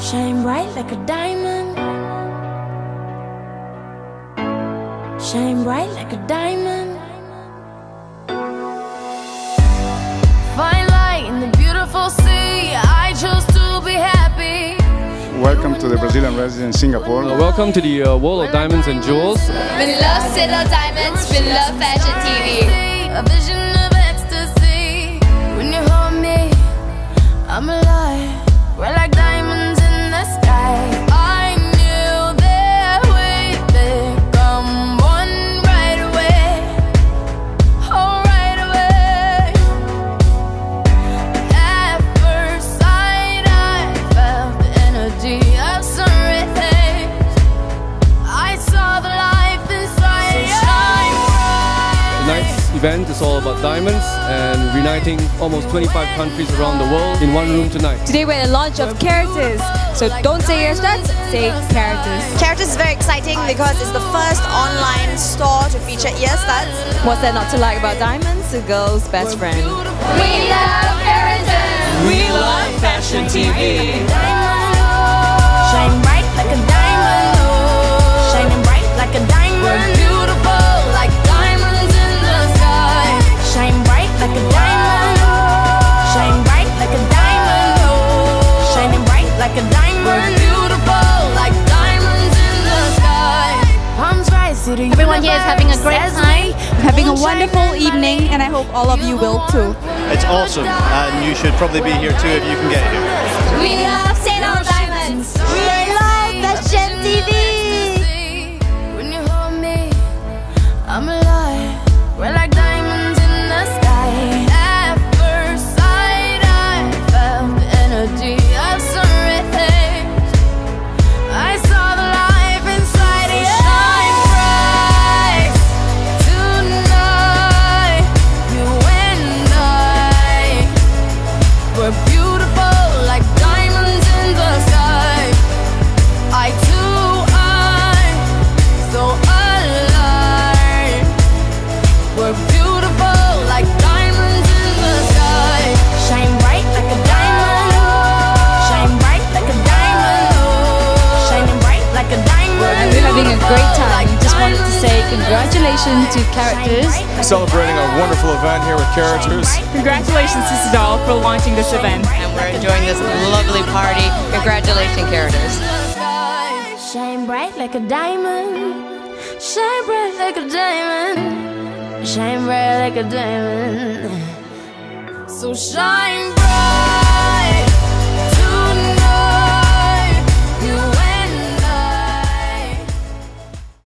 Shine bright like a diamond. Shine bright like a diamond. Fine light in the beautiful sea. I chose to be happy. Welcome to the Brazilian resident in Singapore. Uh, welcome to the uh, World of Diamonds and Jewels. We love Syddall Diamonds, we love Fashion TV. A vision of ecstasy. When you hold me, I'm alive. We're like diamonds bright. Tonight's event is all about diamonds and reuniting almost 25 countries around the world in one room tonight. Today we're at the launch of Caraters. So don't say your stats, say Caraters. Caraters is very exciting because it's the first online store to feature ear studs. What's there not to like about diamonds? The girl's best friend. We love Caraters. We love Fashion TV. To the Everyone here is having a great time. Having a wonderful evening and I hope all of you will too. It's awesome, and you should probably be here too if you can get here. Congratulations to Caraters. Celebrating a wonderful event here with Caraters. Congratulations to Syddall for launching this event. And we're enjoying this lovely party. Congratulations, Caraters. Shine bright like a diamond. Shine bright like a diamond. Shine bright like a diamond. So shine bright.